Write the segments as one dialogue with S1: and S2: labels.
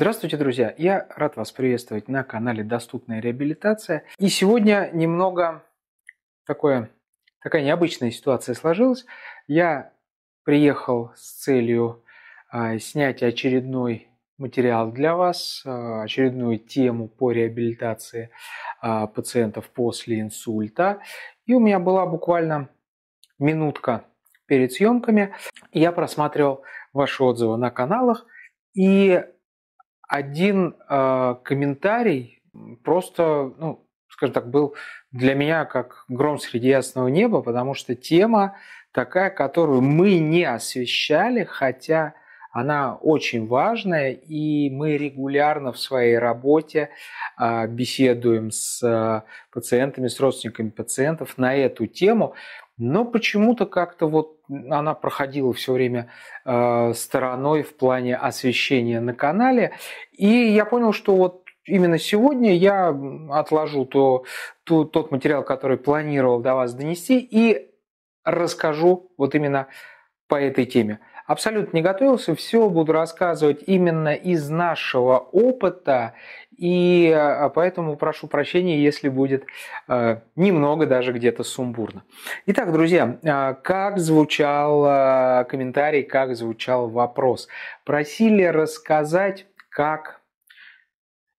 S1: Здравствуйте, друзья! Я рад вас приветствовать на канале «Доступная реабилитация». И сегодня немного такое, такая необычная ситуация сложилась. Я приехал с целью э, снять очередной материал для вас, э, очередную тему по реабилитации э, пациентов после инсульта. И у меня была буквально минутка перед съемками. Я просматривал ваши отзывы на каналах и один э, комментарий просто, ну, скажем так, был для меня как гром среди ясного неба, потому что тема такая, которую мы не освещали, хотя она очень важная, и мы регулярно в своей работе э, беседуем с э, пациентами, с родственниками пациентов на эту тему, но почему-то как-то вот она проходила все время э, стороной в плане освещения на канале. И я понял, что вот именно сегодня я отложу то, то, тот материал, который планировал до вас донести, и расскажу вот именно по этой теме. Абсолютно не готовился, все буду рассказывать именно из нашего опыта, и а, поэтому прошу прощения, если будет э, немного даже где-то сумбурно. Итак, друзья, а, как звучал а, комментарий, как звучал вопрос. Просили рассказать, как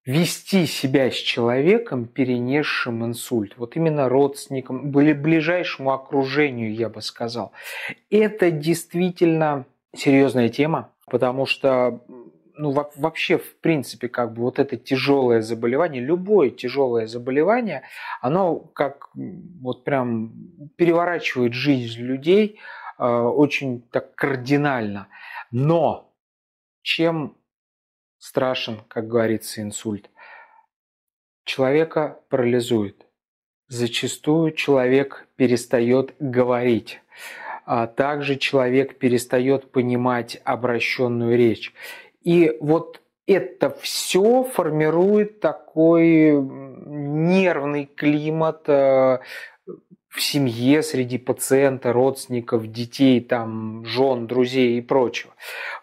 S1: вести себя с человеком, перенесшим инсульт. Вот именно родственникам, ближайшему окружению, я бы сказал. Это действительно серьезная тема, потому что ну, вообще, в принципе, как бы вот это тяжелое заболевание, любое тяжелое заболевание, оно как вот прям переворачивает жизнь людей э, очень так кардинально. Но чем страшен, как говорится, инсульт? Человека парализует. Зачастую человек перестает говорить. А также человек перестает понимать обращенную речь. И вот это все формирует такой нервный климат э, в семье, среди пациента, родственников, детей, там, жен, друзей и прочего.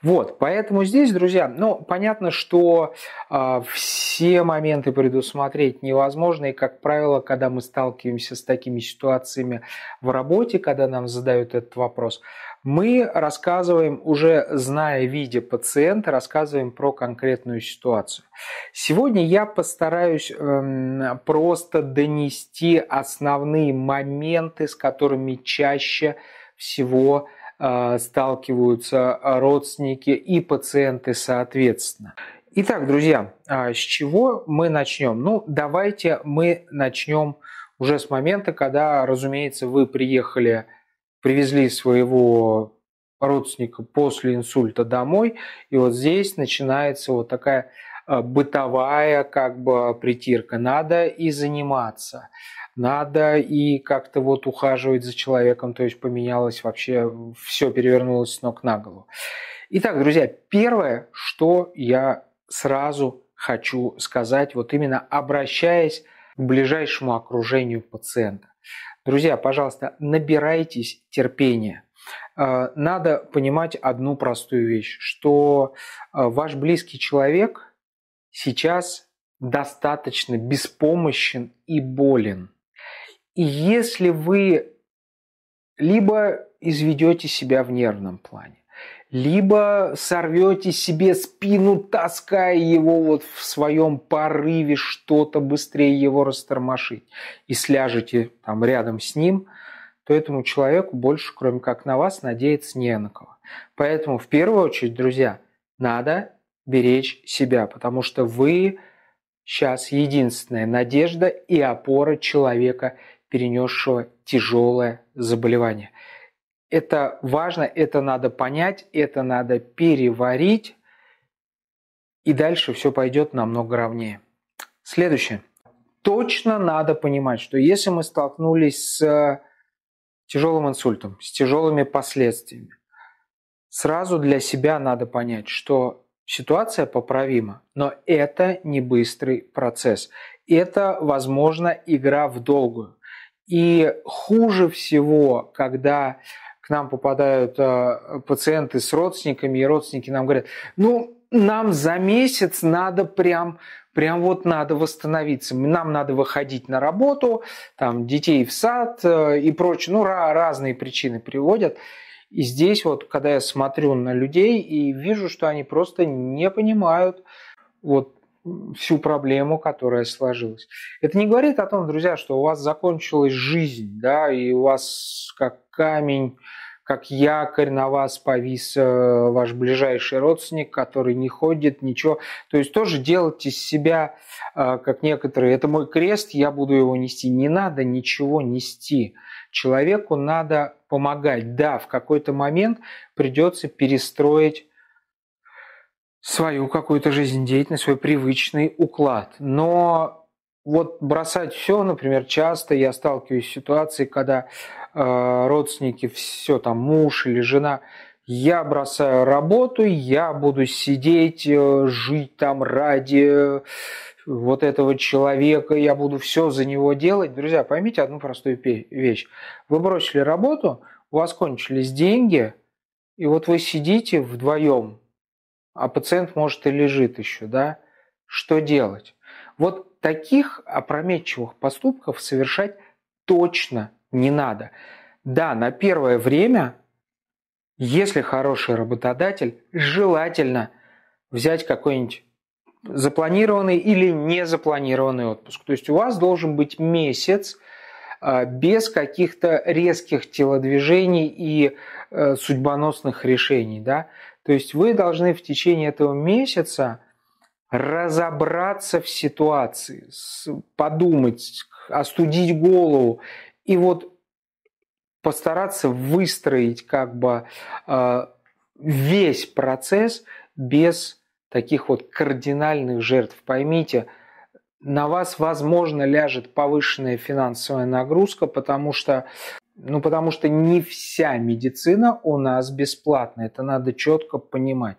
S1: Вот, поэтому здесь, друзья, ну, понятно, что э, все моменты предусмотреть невозможно, и, как правило, когда мы сталкиваемся с такими ситуациями в работе, когда нам задают этот вопрос, мы рассказываем, уже зная, виде пациента, рассказываем про конкретную ситуацию. Сегодня я постараюсь э, просто донести основные моменты, с которыми чаще всего э, сталкиваются родственники и пациенты соответственно. Итак, друзья, а с чего мы начнем? Ну, давайте мы начнем уже с момента, когда, разумеется, вы приехали привезли своего родственника после инсульта домой, и вот здесь начинается вот такая а, бытовая как бы притирка. Надо и заниматься, надо и как-то вот ухаживать за человеком, то есть поменялось вообще, все перевернулось с ног на голову. Итак, друзья, первое, что я сразу хочу сказать, вот именно обращаясь к ближайшему окружению пациента. Друзья, пожалуйста, набирайтесь терпения. Э, надо понимать одну простую вещь, что э, ваш близкий человек сейчас достаточно беспомощен и болен. И если вы либо изведете себя в нервном плане, либо сорвете себе спину, таская его вот в своем порыве что-то быстрее его растормошить, и сляжете там рядом с ним, то этому человеку больше, кроме как на вас, надеяться не на кого. Поэтому в первую очередь, друзья, надо беречь себя, потому что вы сейчас единственная надежда и опора человека, перенесшего тяжелое заболевание. Это важно, это надо понять, это надо переварить, и дальше все пойдет намного ровнее. Следующее. Точно надо понимать, что если мы столкнулись с тяжелым инсультом, с тяжелыми последствиями, сразу для себя надо понять, что ситуация поправима, но это не быстрый процесс. Это, возможно, игра в долгую. И хуже всего, когда к нам попадают э, пациенты с родственниками, и родственники нам говорят, ну, нам за месяц надо прям прям вот надо восстановиться. Нам надо выходить на работу, там, детей в сад э, и прочее. Ну, разные причины приводят. И здесь вот, когда я смотрю на людей и вижу, что они просто не понимают вот всю проблему, которая сложилась. Это не говорит о том, друзья, что у вас закончилась жизнь, да, и у вас как камень как якорь на вас повис э, ваш ближайший родственник, который не ходит, ничего. То есть тоже делать из себя, э, как некоторые, это мой крест, я буду его нести. Не надо ничего нести. Человеку надо помогать. Да, в какой-то момент придется перестроить свою какую-то жизнедеятельность, свой привычный уклад. Но вот бросать все, например, часто я сталкиваюсь с ситуацией, когда э, родственники, все там, муж или жена, я бросаю работу, я буду сидеть, э, жить там ради вот этого человека, я буду все за него делать. Друзья, поймите одну простую вещь. Вы бросили работу, у вас кончились деньги, и вот вы сидите вдвоем, а пациент, может, и лежит еще, да? Что делать? Вот таких опрометчивых поступков совершать точно не надо. Да, на первое время, если хороший работодатель, желательно взять какой-нибудь запланированный или незапланированный отпуск. То есть у вас должен быть месяц а, без каких-то резких телодвижений и э, судьбоносных решений. Да? То есть вы должны в течение этого месяца разобраться в ситуации, подумать, остудить голову и вот постараться выстроить как бы а, весь процесс без таких вот кардинальных жертв. Поймите, на вас, возможно, ляжет повышенная финансовая нагрузка, потому что, ну, потому что не вся медицина у нас бесплатная. Это надо четко понимать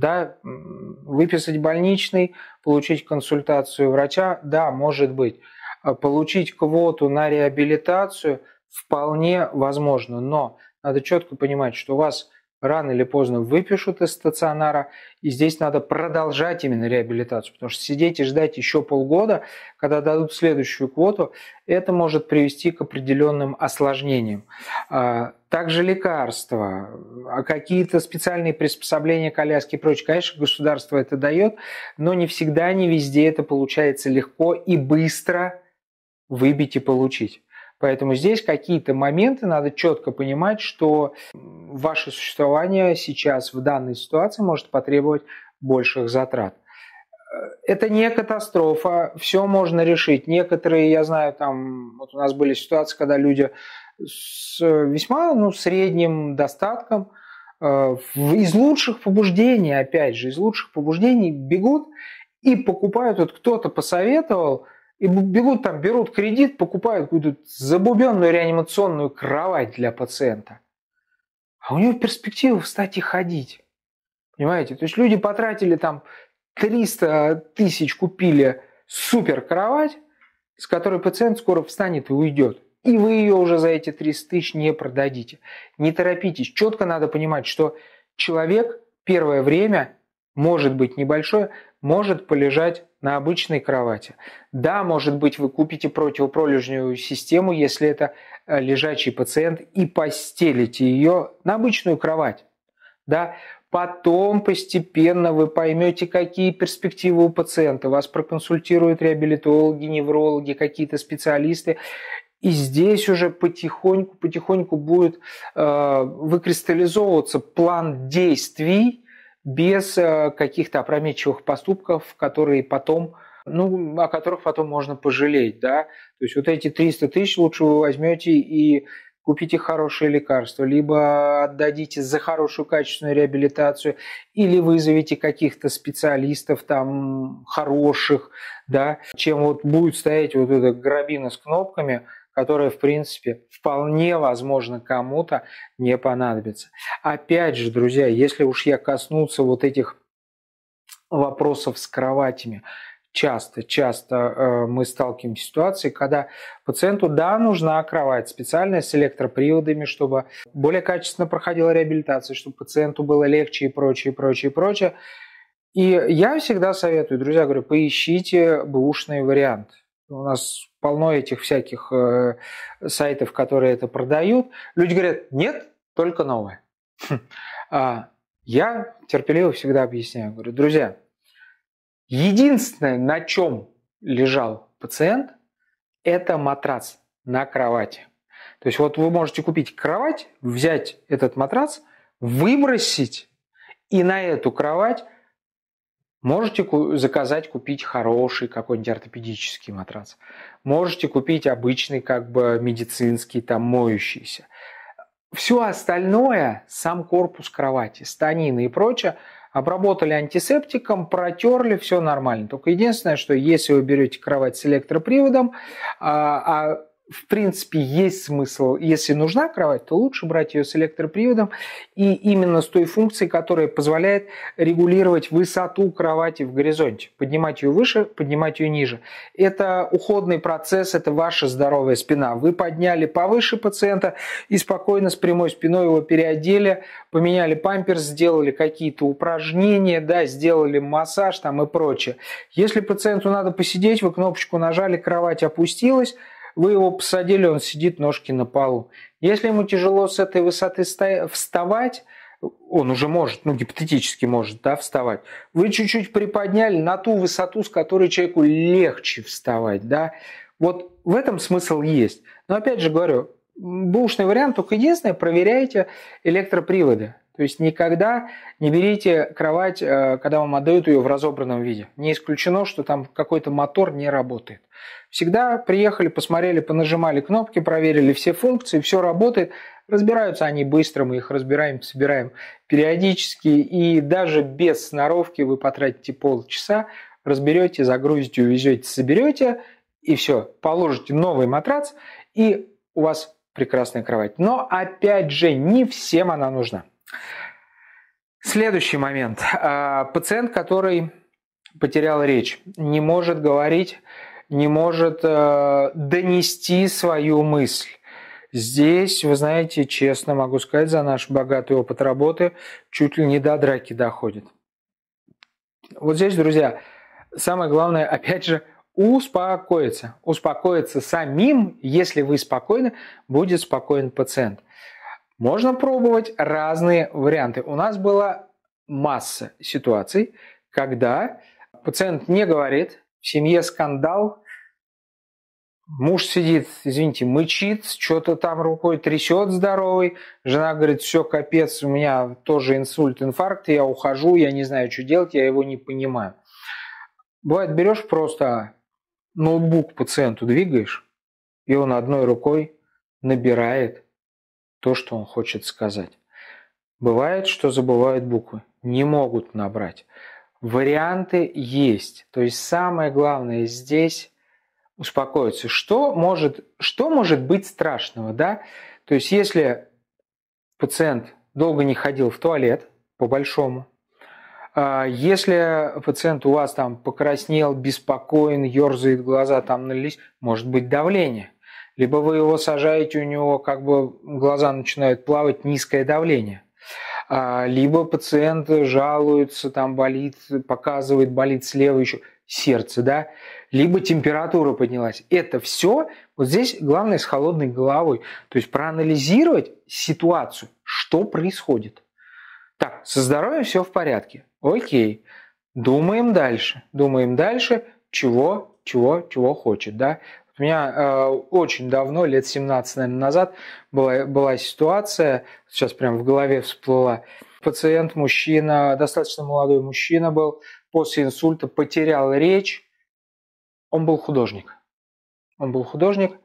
S1: да, выписать больничный, получить консультацию врача, да, может быть. А получить квоту на реабилитацию вполне возможно, но надо четко понимать, что у вас рано или поздно выпишут из стационара, и здесь надо продолжать именно реабилитацию, потому что сидеть и ждать еще полгода, когда дадут следующую квоту, это может привести к определенным осложнениям. А, также лекарства, а какие-то специальные приспособления, коляски и прочее. Конечно, государство это дает, но не всегда, не везде это получается легко и быстро выбить и получить. Поэтому здесь какие-то моменты надо четко понимать, что ваше существование сейчас в данной ситуации может потребовать больших затрат. Это не катастрофа, все можно решить. Некоторые, я знаю, там, вот у нас были ситуации, когда люди с весьма ну, средним достатком, э, из лучших побуждений, опять же, из лучших побуждений бегут и покупают, вот кто-то посоветовал – и бегут там, берут кредит, покупают какую-то забубенную реанимационную кровать для пациента. А у него перспектива встать и ходить. Понимаете? То есть люди потратили там 300 тысяч, купили супер кровать, с которой пациент скоро встанет и уйдет. И вы ее уже за эти 300 тысяч не продадите. Не торопитесь. Четко надо понимать, что человек первое время, может быть небольшое, может полежать на обычной кровати. Да, может быть, вы купите противопролежневую систему, если это э, лежачий пациент, и постелите ее на обычную кровать. Да, Потом постепенно вы поймете, какие перспективы у пациента. Вас проконсультируют реабилитологи, неврологи, какие-то специалисты. И здесь уже потихоньку, потихоньку будет э, выкристаллизовываться план действий, без э, каких-то опрометчивых поступков, которые потом ну, о которых потом можно пожалеть, да. То есть вот эти 300 тысяч лучше вы возьмете и купите хорошее лекарство, либо отдадите за хорошую качественную реабилитацию, или вызовите каких-то специалистов там хороших, да, чем вот будет стоять вот эта грабина с кнопками – которая, в принципе, вполне возможно кому-то не понадобится. Опять же, друзья, если уж я коснулся вот этих вопросов с кроватями, часто, часто э, мы сталкиваемся с ситуацией, когда пациенту, да, нужна кровать специальная с электроприводами, чтобы более качественно проходила реабилитация, чтобы пациенту было легче и прочее, и прочее, и прочее. И я всегда советую, друзья, говорю, поищите бэушный вариант. У нас полно этих всяких э, сайтов, которые это продают. Люди говорят, нет, только новое. А я терпеливо всегда объясняю. Говорю, друзья, единственное, на чем лежал пациент, это матрац на кровати. То есть вот вы можете купить кровать, взять этот матрац, выбросить и на эту кровать Можете заказать, купить хороший какой-нибудь ортопедический матрац. Можете купить обычный, как бы медицинский, там моющийся. Все остальное, сам корпус кровати, станины и прочее, обработали антисептиком, протерли, все нормально. Только единственное, что если вы берете кровать с электроприводом, а, а в принципе, есть смысл, если нужна кровать, то лучше брать ее с электроприводом и именно с той функцией, которая позволяет регулировать высоту кровати в горизонте. Поднимать ее выше, поднимать ее ниже. Это уходный процесс, это ваша здоровая спина. Вы подняли повыше пациента и спокойно с прямой спиной его переодели, поменяли памперс, сделали какие-то упражнения, да, сделали массаж там и прочее. Если пациенту надо посидеть, вы кнопочку нажали, кровать опустилась, вы его посадили, он сидит ножки на полу. Если ему тяжело с этой высоты вставать, он уже может, ну гипотетически может, да, вставать. Вы чуть-чуть приподняли на ту высоту, с которой человеку легче вставать, да. Вот в этом смысл есть. Но опять же говорю, бушный вариант, только единственное, проверяйте электроприводы. То есть никогда не берите кровать, э, когда вам отдают ее в разобранном виде. Не исключено, что там какой-то мотор не работает. Всегда приехали, посмотрели, понажимали кнопки, проверили все функции, все работает. Разбираются они быстро, мы их разбираем, собираем периодически. И даже без сноровки вы потратите полчаса, разберете, загрузите, увезете, соберете, и все, положите новый матрац, и у вас прекрасная кровать. Но опять же, не всем она нужна. Следующий момент. А, пациент, который потерял речь, не может говорить, не может э, донести свою мысль. Здесь, вы знаете, честно могу сказать, за наш богатый опыт работы чуть ли не до драки доходит. Вот здесь, друзья, самое главное, опять же, успокоиться. Успокоиться самим, если вы спокойны, будет спокоен пациент. Можно пробовать разные варианты. У нас была масса ситуаций, когда пациент не говорит, в семье скандал, муж сидит, извините, мычит, что-то там рукой трясет здоровый, жена говорит, все, капец, у меня тоже инсульт, инфаркт, я ухожу, я не знаю, что делать, я его не понимаю. Бывает, берешь просто ноутбук пациенту двигаешь, и он одной рукой набирает то, что он хочет сказать. Бывает, что забывают буквы, не могут набрать. Варианты есть. То есть самое главное здесь успокоиться. Что может, что может быть страшного? Да? То есть если пациент долго не ходил в туалет, по-большому, а если пациент у вас там покраснел, беспокоен, ерзает глаза, там налились, может быть давление – либо вы его сажаете, у него как бы глаза начинают плавать, низкое давление. А, либо пациент жалуется, там болит, показывает, болит слева еще сердце, да, либо температура поднялась. Это все, вот здесь главное с холодной головой. То есть проанализировать ситуацию, что происходит. Так, со здоровьем все в порядке. Окей. Думаем дальше. Думаем дальше, чего, чего, чего хочет, да. У меня э, очень давно, лет 17, наверное, назад, была, была ситуация, сейчас прям в голове всплыла, пациент, мужчина, достаточно молодой мужчина был, после инсульта потерял речь, он был художник. Он был художник,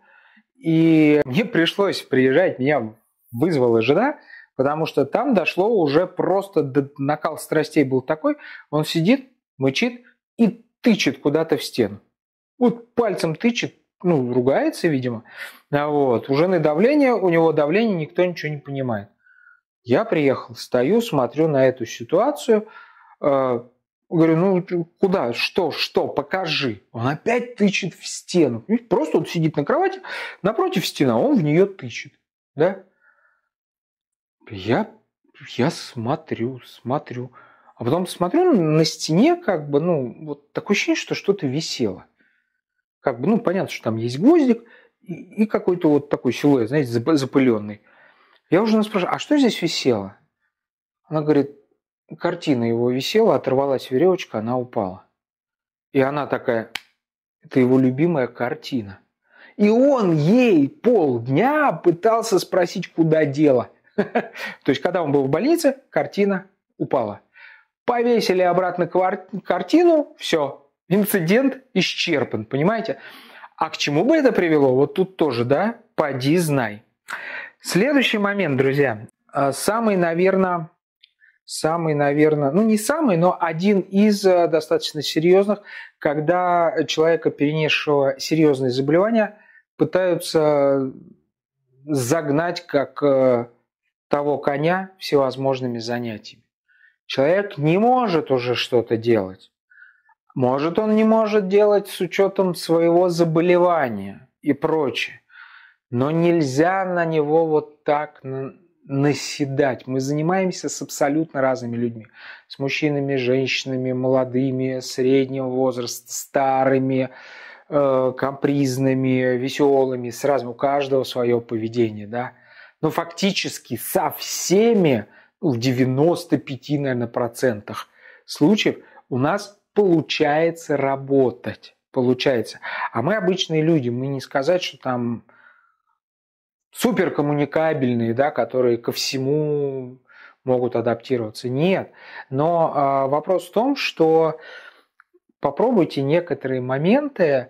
S1: и мне пришлось приезжать, меня вызвала жена, потому что там дошло уже просто накал страстей был такой, он сидит, мычит и тычет куда-то в стену. Вот пальцем тычет, ну, ругается, видимо. Вот. У жены давление, у него давление, никто ничего не понимает. Я приехал, стою, смотрю на эту ситуацию, э, говорю, ну куда, что, что, покажи. Он опять тычет в стену. Просто он сидит на кровати, напротив стена, он в нее тычет. Да? Я, я смотрю, смотрю. А потом смотрю на стене, как бы, ну, вот такое ощущение, что что-то висело. Как бы, ну, понятно, что там есть гвоздик и, и какой-то вот такой силуэт, знаете, запыленный. Я уже спрашиваю, а что здесь висело? Она говорит, картина его висела, оторвалась веревочка, она упала. И она такая, это его любимая картина. И он ей полдня пытался спросить, куда дело. То есть, когда он был в больнице, картина упала. Повесили обратно картину, все, инцидент исчерпан, понимаете? А к чему бы это привело? Вот тут тоже, да, поди знай. Следующий момент, друзья. А, самый, наверное, самый, наверное, ну не самый, но один из э, достаточно серьезных, когда человека, перенесшего серьезные заболевания, пытаются загнать как э, того коня всевозможными занятиями. Человек не может уже что-то делать. Может, он не может делать с учетом своего заболевания и прочее. Но нельзя на него вот так наседать. Мы занимаемся с абсолютно разными людьми. С мужчинами, женщинами, молодыми, среднего возраста, старыми, э, капризными, веселыми, с разным. У каждого свое поведение, да. Но фактически со всеми, ну, в 95, наверное, процентах случаев у нас получается работать. Получается. А мы обычные люди, мы не сказать, что там суперкоммуникабельные, да, которые ко всему могут адаптироваться. Нет. Но э, вопрос в том, что попробуйте некоторые моменты,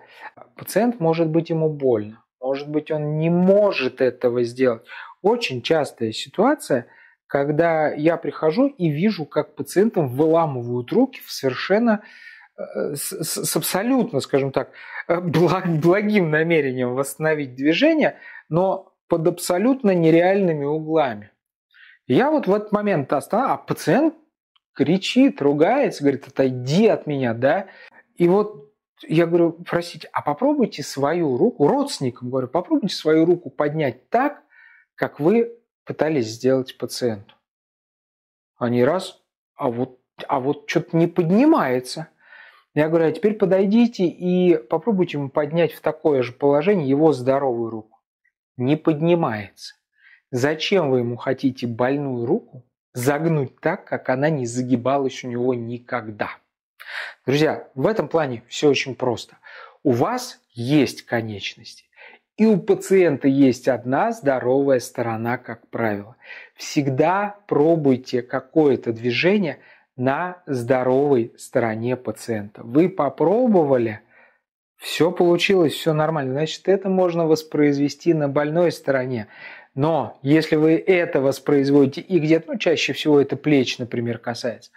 S1: пациент может быть ему больно, может быть он не может этого сделать. Очень частая ситуация, когда я прихожу и вижу, как пациентам выламывают руки в совершенно э, с, с абсолютно, скажем так, э, благим намерением восстановить движение, но под абсолютно нереальными углами. Я вот в этот момент останов... а пациент кричит, ругается, говорит, отойди от меня, да. И вот я говорю, простите, а попробуйте свою руку, родственникам говорю, попробуйте свою руку поднять так, как вы пытались сделать пациенту. Они раз, а вот, а вот что-то не поднимается. Я говорю, а теперь подойдите и попробуйте ему поднять в такое же положение его здоровую руку не поднимается. Зачем вы ему хотите больную руку загнуть так, как она не загибалась у него никогда? Друзья, в этом плане все очень просто. У вас есть конечности. И у пациента есть одна здоровая сторона, как правило. Всегда пробуйте какое-то движение на здоровой стороне пациента. Вы попробовали, все получилось, все нормально. Значит, это можно воспроизвести на больной стороне. Но если вы это воспроизводите и где-то, ну, чаще всего это плеч, например, касается,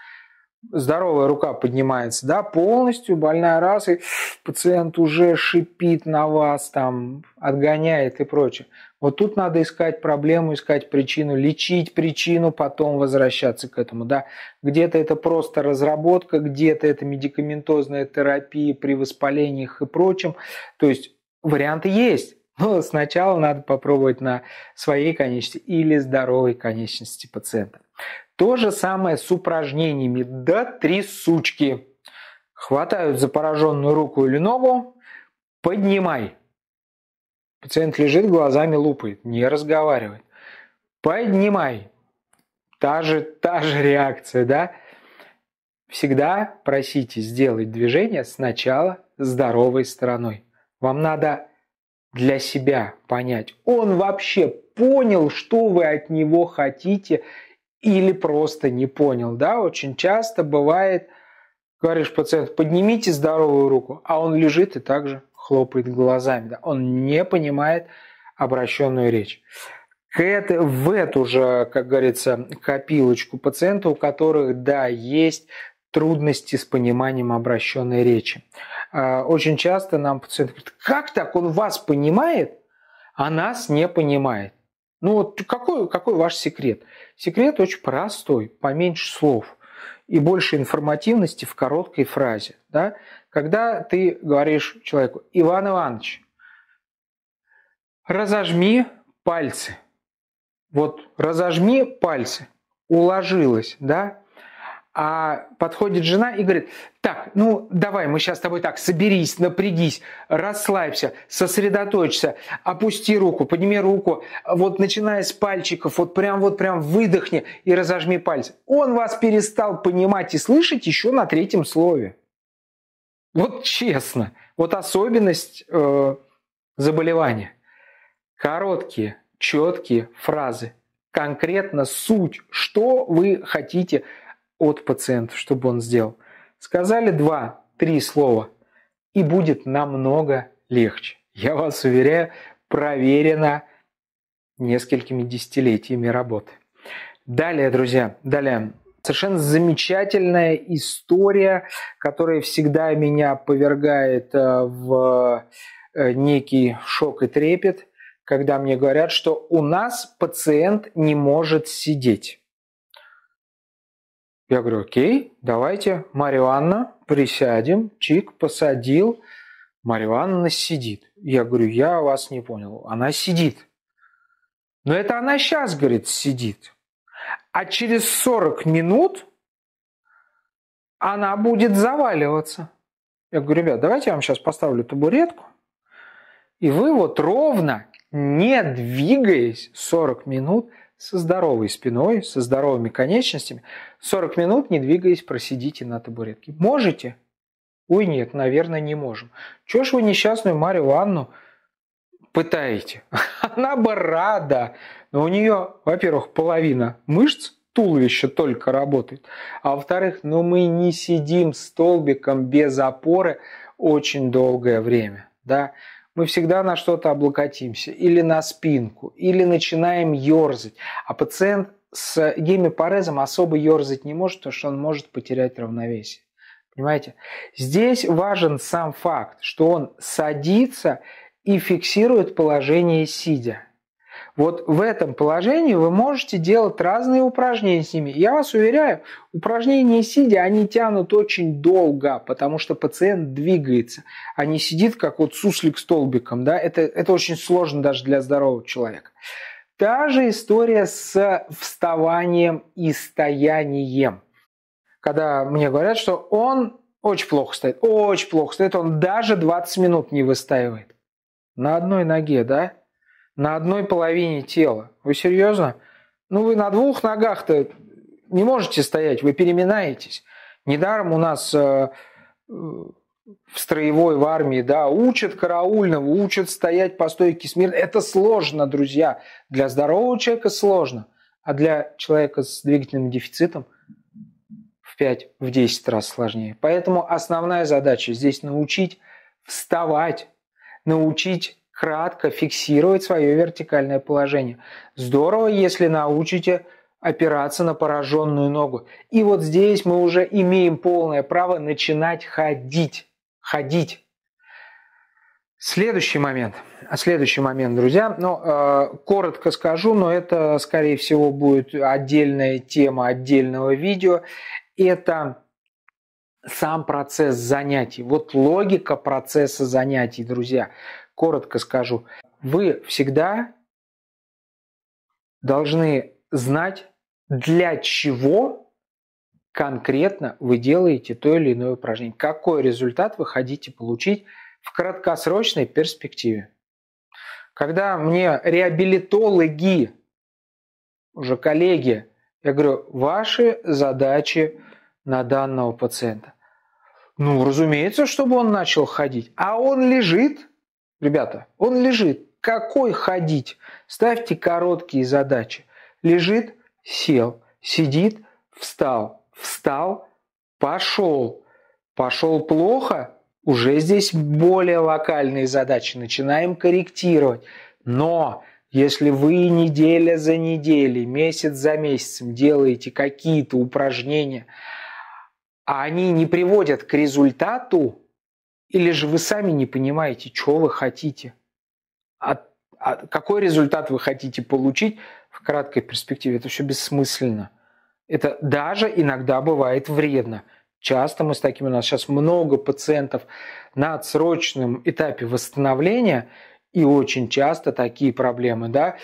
S1: здоровая рука поднимается, да, полностью, больная раз, и пациент уже шипит на вас, там, отгоняет и прочее. Вот тут надо искать проблему, искать причину, лечить причину, потом возвращаться к этому. Да? Где-то это просто разработка, где-то это медикаментозная терапия при воспалениях и прочем. То есть варианты есть. Но сначала надо попробовать на своей конечности или здоровой конечности пациента. То же самое с упражнениями до трясучки. Хватают за пораженную руку или ногу, поднимай. Пациент лежит, глазами лупает, не разговаривает. Поднимай. Та же, та же реакция, да? Всегда просите сделать движение сначала здоровой стороной. Вам надо для себя понять, он вообще понял, что вы от него хотите или просто не понял. Да? Очень часто бывает, говоришь пациенту, поднимите здоровую руку, а он лежит и также хлопает глазами. Да? Он не понимает обращенную речь. К это, в эту же, как говорится, копилочку пациентов, у которых, да, есть трудности с пониманием обращенной речи. А, очень часто нам пациент говорит, как так, он вас понимает, а нас не понимает. Ну вот какой, какой ваш секрет? Секрет очень простой, поменьше слов и больше информативности в короткой фразе. Да? Когда ты говоришь человеку, Иван Иванович, разожми пальцы. Вот разожми пальцы, уложилось, да? А подходит жена и говорит, так, ну давай, мы сейчас с тобой так, соберись, напрягись, расслабься, сосредоточься, опусти руку, подними руку, вот начиная с пальчиков, вот прям вот прям выдохни и разожми пальцы. Он вас перестал понимать и слышать еще на третьем слове. Вот честно, вот особенность э, заболевания. Короткие, четкие фразы, конкретно суть, что вы хотите от пациента, чтобы он сделал. Сказали два-три слова, и будет намного легче. Я вас уверяю, проверено несколькими десятилетиями работы. Далее, друзья, далее. Совершенно замечательная история, которая всегда меня повергает э, в э, некий шок и трепет, когда мне говорят, что у нас пациент не может сидеть. Я говорю, окей, давайте, Марья Анна, присядем, чик, посадил. Марья Анна сидит. Я говорю, я вас не понял. Она сидит. Но это она сейчас, говорит, сидит. А через 40 минут она будет заваливаться. Я говорю, ребят, давайте я вам сейчас поставлю табуретку, и вы вот ровно, не двигаясь 40 минут, со здоровой спиной, со здоровыми конечностями, 40 минут, не двигаясь, просидите на табуретке. Можете? Ой, нет, наверное, не можем. Чего ж вы несчастную Марию Ивановну пытаете? Она бы рада. Но у нее, во-первых, половина мышц, туловище только работает. А во-вторых, ну мы не сидим столбиком без опоры очень долгое время. Да? Мы всегда на что-то облокотимся, или на спинку, или начинаем ерзать. А пациент с гемипарезом особо ерзать не может, потому что он может потерять равновесие. Понимаете? Здесь важен сам факт, что он садится и фиксирует положение сидя. Вот в этом положении вы можете делать разные упражнения с ними. Я вас уверяю, упражнения сидя, они тянут очень долго, потому что пациент двигается, а не сидит как вот суслик столбиком. Да? Это, это очень сложно даже для здорового человека. Та же история с вставанием и стоянием. Когда мне говорят, что он очень плохо стоит, очень плохо стоит, он даже 20 минут не выстаивает. На одной ноге, да? На одной половине тела. Вы серьезно? Ну, вы на двух ногах-то не можете стоять, вы переминаетесь. Недаром у нас э, в строевой, в армии, да, учат караульного, учат стоять по стойке смирно. Это сложно, друзья. Для здорового человека сложно, а для человека с двигательным дефицитом в 5, в 10 раз сложнее. Поэтому основная задача здесь научить вставать, научить кратко фиксировать свое вертикальное положение. Здорово, если научите опираться на пораженную ногу. И вот здесь мы уже имеем полное право начинать ходить. Ходить. Следующий момент. Следующий момент, друзья. Ну, э, коротко скажу, но это, скорее всего, будет отдельная тема отдельного видео. Это сам процесс занятий. Вот логика процесса занятий, друзья коротко скажу. Вы всегда должны знать, для чего конкретно вы делаете то или иное упражнение. Какой результат вы хотите получить в краткосрочной перспективе. Когда мне реабилитологи, уже коллеги, я говорю, ваши задачи на данного пациента. Ну, разумеется, чтобы он начал ходить. А он лежит, Ребята, он лежит. Какой ходить? Ставьте короткие задачи. Лежит, сел. Сидит, встал. Встал, пошел. Пошел плохо, уже здесь более локальные задачи. Начинаем корректировать. Но если вы неделя за неделей, месяц за месяцем делаете какие-то упражнения, а они не приводят к результату, или же вы сами не понимаете, что вы хотите? А, а какой результат вы хотите получить в краткой перспективе? Это все бессмысленно. Это даже иногда бывает вредно. Часто мы с такими, у нас сейчас много пациентов на отсрочном этапе восстановления, и очень часто такие проблемы, да,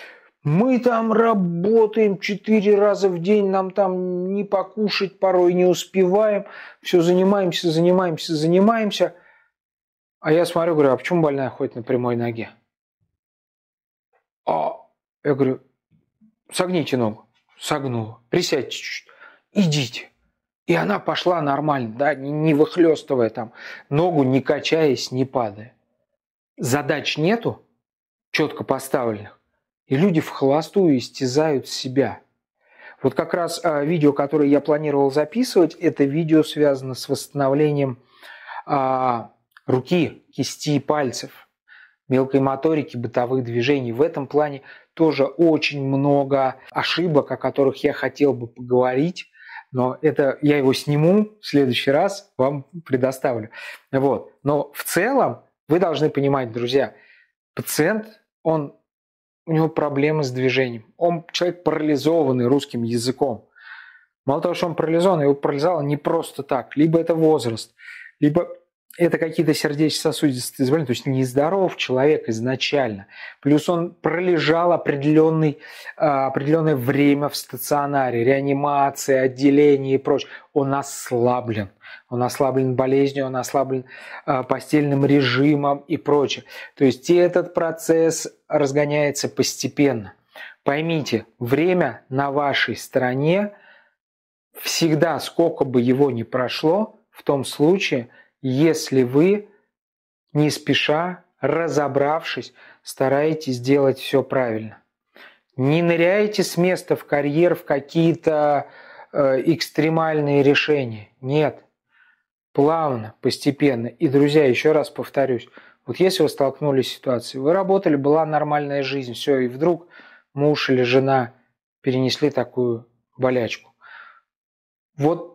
S1: Мы там работаем четыре раза в день, нам там не покушать порой не успеваем, все занимаемся, занимаемся, занимаемся. А я смотрю, говорю, а почему больная ходит на прямой ноге? А я говорю, согните ногу. Согнула. Присядьте чуть-чуть. Идите. И она пошла нормально, да, не выхлестывая там, ногу не качаясь, не падая. Задач нету, четко поставленных. И люди в холостую истязают себя. Вот как раз а, видео, которое я планировал записывать, это видео связано с восстановлением а, руки, кисти и пальцев, мелкой моторики, бытовых движений. В этом плане тоже очень много ошибок, о которых я хотел бы поговорить, но это я его сниму в следующий раз, вам предоставлю. Вот. Но в целом вы должны понимать, друзья, пациент, он у него проблемы с движением. Он человек парализованный русским языком. Мало того, что он парализован, его парализовало не просто так. Либо это возраст, либо это какие-то сердечно-сосудистые заболевания, то есть нездоров человек изначально. Плюс он пролежал определенный, а, определенное время в стационаре, реанимация, отделение и прочее. Он ослаблен. Он ослаблен болезнью, он ослаблен а, постельным режимом и прочее. То есть этот процесс разгоняется постепенно. Поймите, время на вашей стороне всегда, сколько бы его ни прошло, в том случае – если вы не спеша, разобравшись, стараетесь сделать все правильно. Не ныряйте с места в карьер в какие-то э, экстремальные решения. Нет. Плавно, постепенно. И, друзья, еще раз повторюсь, вот если вы столкнулись с ситуацией, вы работали, была нормальная жизнь, все, и вдруг муж или жена перенесли такую болячку. Вот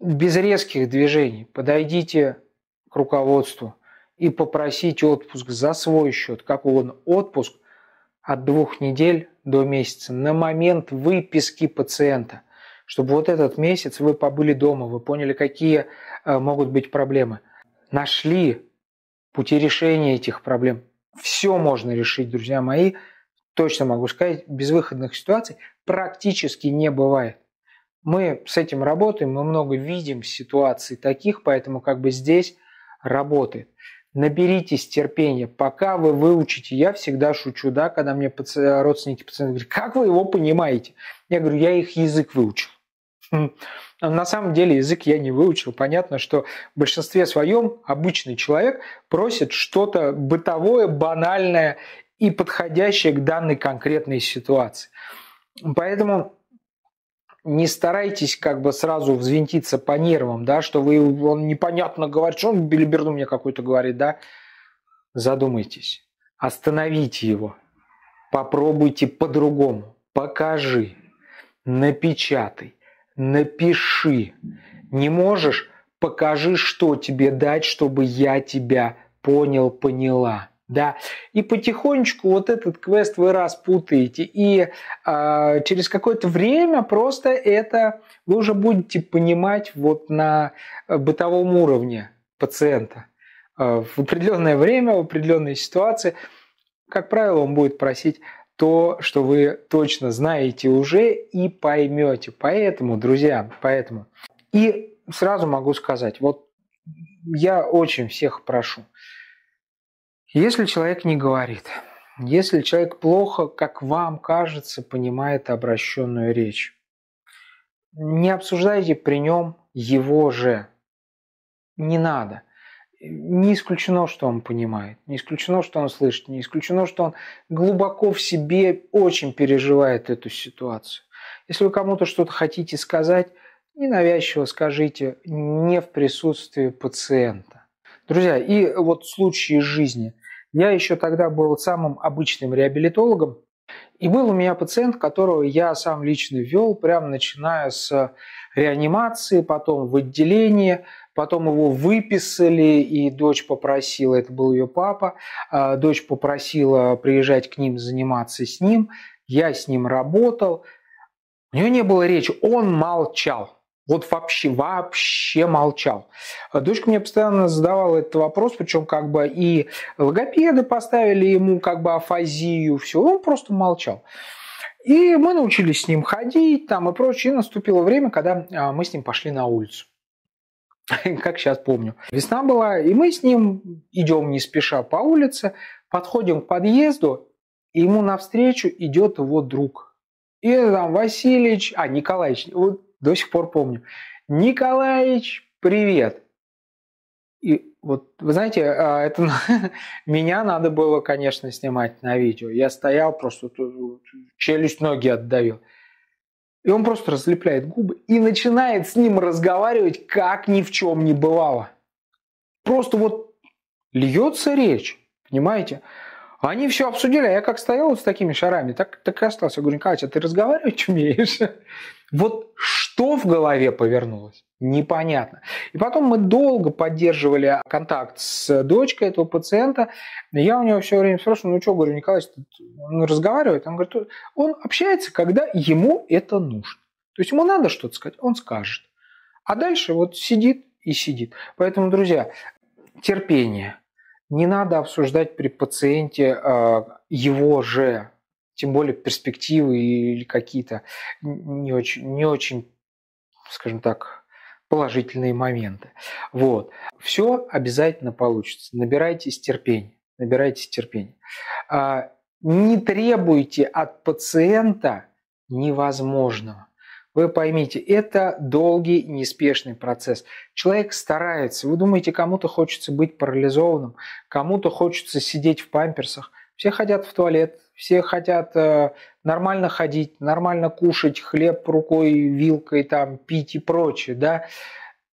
S1: без резких движений подойдите к руководству и попросите отпуск за свой счет, как угодно, отпуск от двух недель до месяца на момент выписки пациента, чтобы вот этот месяц вы побыли дома, вы поняли, какие э, могут быть проблемы, нашли пути решения этих проблем. Все можно решить, друзья мои, точно могу сказать, безвыходных ситуаций практически не бывает. Мы с этим работаем, мы много видим ситуаций таких, поэтому как бы здесь работает. Наберитесь терпения, пока вы выучите. Я всегда шучу, да, когда мне паци... родственники пациенты говорят, как вы его понимаете? Я говорю, я их язык выучил. Хм. На самом деле язык я не выучил. Понятно, что в большинстве своем обычный человек просит что-то бытовое, банальное и подходящее к данной конкретной ситуации. Поэтому не старайтесь как бы сразу взвинтиться по нервам, да, что вы, он непонятно говорит, что он билиберду мне какой-то говорит, да. Задумайтесь, остановите его, попробуйте по-другому, покажи, напечатай, напиши. Не можешь, покажи, что тебе дать, чтобы я тебя понял, поняла да, и потихонечку вот этот квест вы распутаете, и э, через какое-то время просто это вы уже будете понимать вот на бытовом уровне пациента. Э, в определенное время, в определенной ситуации, как правило, он будет просить то, что вы точно знаете уже и поймете. Поэтому, друзья, поэтому. И сразу могу сказать, вот я очень всех прошу – если человек не говорит, если человек плохо, как вам кажется, понимает обращенную речь, не обсуждайте при нем его же. Не надо. Не исключено, что он понимает, не исключено, что он слышит, не исключено, что он глубоко в себе очень переживает эту ситуацию. Если вы кому-то что-то хотите сказать, ненавязчиво скажите, не в присутствии пациента. Друзья, и вот случаи жизни. Я еще тогда был самым обычным реабилитологом, и был у меня пациент, которого я сам лично вел, прямо начиная с реанимации, потом в отделение, потом его выписали, и дочь попросила, это был ее папа, а, дочь попросила приезжать к ним, заниматься с ним, я с ним работал. У него не было речи, он молчал. Вот вообще, вообще молчал. Дочка мне постоянно задавала этот вопрос, причем как бы и логопеды поставили ему как бы афазию, все, он просто молчал. И мы научились с ним ходить там и прочее. И наступило время, когда а, мы с ним пошли на улицу. Как сейчас помню. Весна была, и мы с ним идем не спеша по улице, подходим к подъезду, и ему навстречу идет его друг. И там Васильевич, а, Николаевич, вот до сих пор помню. Николаевич, привет. И вот, вы знаете, а, это меня надо было, конечно, снимать на видео. Я стоял просто, челюсть ноги отдавил. И он просто разлепляет губы и начинает с ним разговаривать, как ни в чем не бывало. Просто вот льется речь, понимаете? Они все обсудили, а я как стоял вот с такими шарами, так, так и остался. Я говорю, Николаевич, а ты разговаривать умеешь? Вот что в голове повернулось? Непонятно. И потом мы долго поддерживали контакт с дочкой этого пациента. Я у него все время спрашиваю, ну что, говорю, Николай, он разговаривает? Он говорит, он общается, когда ему это нужно. То есть ему надо что-то сказать, он скажет. А дальше вот сидит и сидит. Поэтому, друзья, терпение. Не надо обсуждать при пациенте а, его же тем более перспективы или какие-то не очень, не очень, скажем так, положительные моменты. Вот. Все обязательно получится. Набирайтесь терпения. Набирайтесь терпения. А, не требуйте от пациента невозможного. Вы поймите, это долгий, неспешный процесс. Человек старается. Вы думаете, кому-то хочется быть парализованным, кому-то хочется сидеть в памперсах. Все хотят в туалет, все хотят э, нормально ходить, нормально кушать, хлеб рукой, вилкой, там, пить и прочее. Да?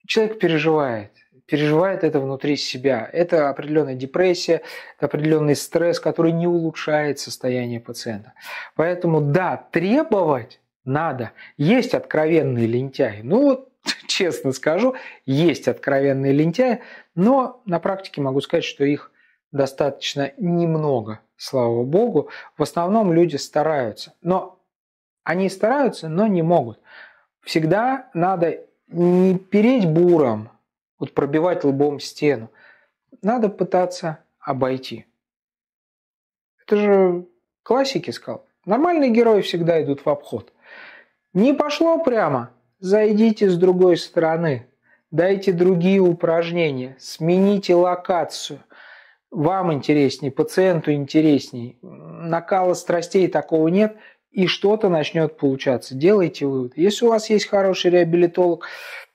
S1: Человек переживает, переживает это внутри себя. Это определенная депрессия, это определенный стресс, который не улучшает состояние пациента. Поэтому да, требовать надо. Есть откровенные лентяи. Ну вот, честно скажу, есть откровенные лентяи, но на практике могу сказать, что их достаточно немного слава богу. В основном люди стараются. Но они стараются, но не могут. Всегда надо не переть буром, вот пробивать лбом стену. Надо пытаться обойти. Это же классики сказал. Нормальные герои всегда идут в обход. Не пошло прямо, зайдите с другой стороны. Дайте другие упражнения, смените локацию – вам интересней, пациенту интересней, накала страстей такого нет, и что-то начнет получаться. Делайте вывод. Если у вас есть хороший реабилитолог,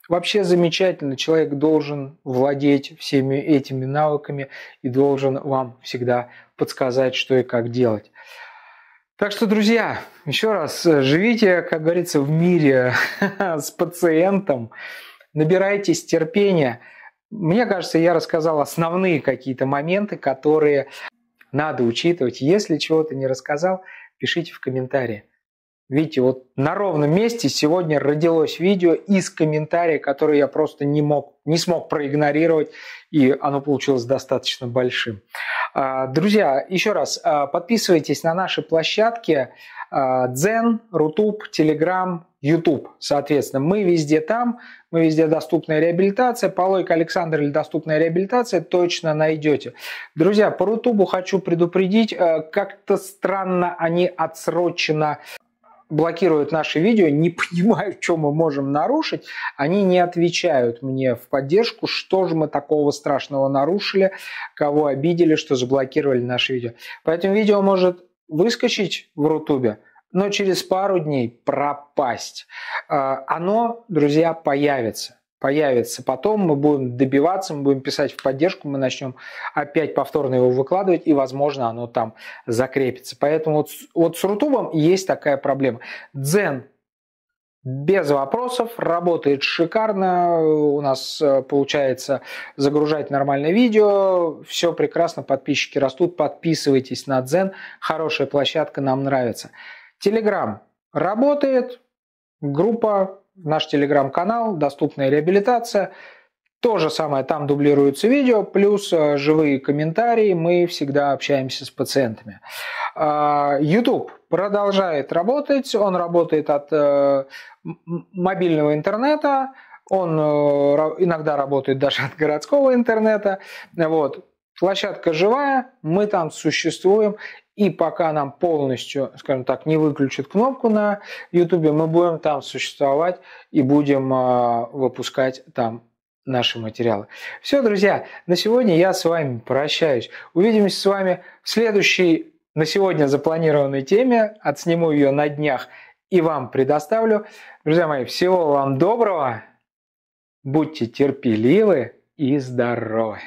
S1: вообще замечательно, человек должен владеть всеми этими навыками и должен вам всегда подсказать, что и как делать. Так что, друзья, еще раз, живите, как говорится, в мире с пациентом, набирайтесь терпения – мне кажется, я рассказал основные какие-то моменты, которые надо учитывать. Если чего-то не рассказал, пишите в комментарии. Видите, вот на ровном месте сегодня родилось видео из комментария, который я просто не, мог, не смог проигнорировать, и оно получилось достаточно большим. А, друзья, еще раз, а, подписывайтесь на наши площадки Дзен, Рутуб, Телеграм, YouTube, соответственно. Мы везде там, мы везде доступная реабилитация. Полойка Александр или доступная реабилитация точно найдете. Друзья, по Рутубу хочу предупредить, э, как-то странно они отсроченно блокируют наши видео, не понимаю, что мы можем нарушить, они не отвечают мне в поддержку, что же мы такого страшного нарушили, кого обидели, что заблокировали наши видео. Поэтому видео может выскочить в Рутубе, но через пару дней пропасть. А, оно, друзья, появится. Появится. Потом мы будем добиваться, мы будем писать в поддержку, мы начнем опять повторно его выкладывать, и, возможно, оно там закрепится. Поэтому вот, вот с Рутубом есть такая проблема. Дзен без вопросов, работает шикарно, у нас э, получается загружать нормальное видео, все прекрасно, подписчики растут, подписывайтесь на Дзен, хорошая площадка, нам нравится. Телеграм работает, группа, наш телеграм-канал, доступная реабилитация. То же самое, там дублируется видео, плюс э, живые комментарии, мы всегда общаемся с пациентами. А, YouTube продолжает работать, он работает от э, мобильного интернета, он э, иногда работает даже от городского интернета. Вот. Площадка живая, мы там существуем, и пока нам полностью, скажем так, не выключат кнопку на YouTube, мы будем там существовать и будем выпускать там наши материалы. Все, друзья, на сегодня я с вами прощаюсь. Увидимся с вами в следующей на сегодня запланированной теме. Отсниму ее на днях и вам предоставлю. Друзья мои, всего вам доброго. Будьте терпеливы и здоровы.